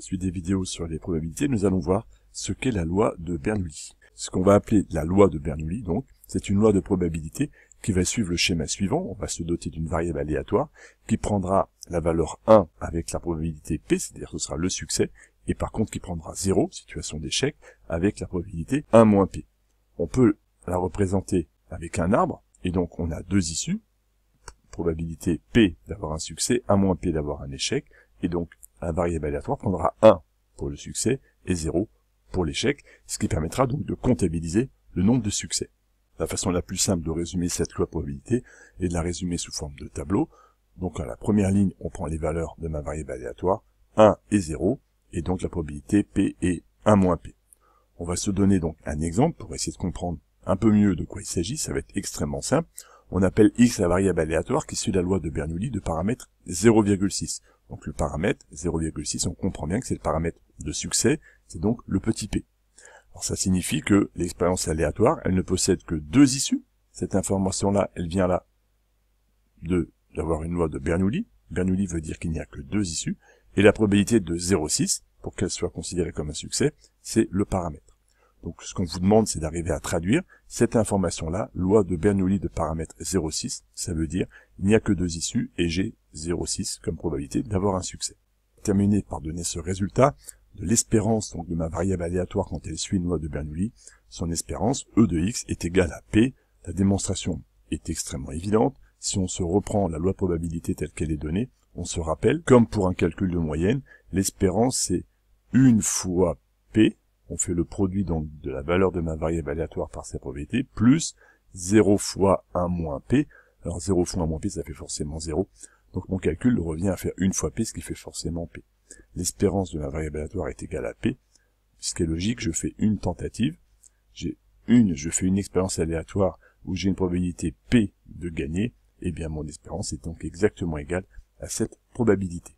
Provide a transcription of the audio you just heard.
suite des vidéos sur les probabilités, nous allons voir ce qu'est la loi de Bernoulli. Ce qu'on va appeler la loi de Bernoulli, donc, c'est une loi de probabilité qui va suivre le schéma suivant. On va se doter d'une variable aléatoire qui prendra la valeur 1 avec la probabilité P, c'est-à-dire ce sera le succès, et par contre qui prendra 0, situation d'échec, avec la probabilité 1 moins P. On peut la représenter avec un arbre, et donc on a deux issues, probabilité P d'avoir un succès, 1 moins P d'avoir un échec, et donc la variable aléatoire prendra 1 pour le succès et 0 pour l'échec, ce qui permettra donc de comptabiliser le nombre de succès. La façon la plus simple de résumer cette loi probabilité est de la résumer sous forme de tableau. Donc à la première ligne, on prend les valeurs de ma variable aléatoire, 1 et 0, et donc la probabilité P est 1 moins P. On va se donner donc un exemple pour essayer de comprendre un peu mieux de quoi il s'agit, ça va être extrêmement simple. On appelle x la variable aléatoire qui suit la loi de Bernoulli de paramètre 0,6. Donc le paramètre 0,6, on comprend bien que c'est le paramètre de succès, c'est donc le petit p. Alors ça signifie que l'expérience aléatoire, elle ne possède que deux issues. Cette information-là, elle vient là de d'avoir une loi de Bernoulli. Bernoulli veut dire qu'il n'y a que deux issues. Et la probabilité de 0,6, pour qu'elle soit considérée comme un succès, c'est le paramètre. Donc ce qu'on vous demande, c'est d'arriver à traduire cette information-là, loi de Bernoulli de paramètre 0,6, ça veut dire il n'y a que deux issues et j'ai 0,6 comme probabilité d'avoir un succès. Terminer par donner ce résultat, de l'espérance donc de ma variable aléatoire quand elle suit une loi de Bernoulli, son espérance, E de x, est égale à P. La démonstration est extrêmement évidente. Si on se reprend la loi probabilité telle qu'elle est donnée, on se rappelle, comme pour un calcul de moyenne, l'espérance c'est une fois P, on fait le produit donc de la valeur de ma variable aléatoire par sa probabilité, plus 0 fois 1 moins P. Alors 0 fois 1 moins P, ça fait forcément 0. Donc mon calcul revient à faire une fois P, ce qui fait forcément P l'espérance de ma variable aléatoire est égale à P, ce qui est logique, je fais une tentative, j'ai une, je fais une expérience aléatoire où j'ai une probabilité P de gagner, et eh bien mon espérance est donc exactement égale à cette probabilité.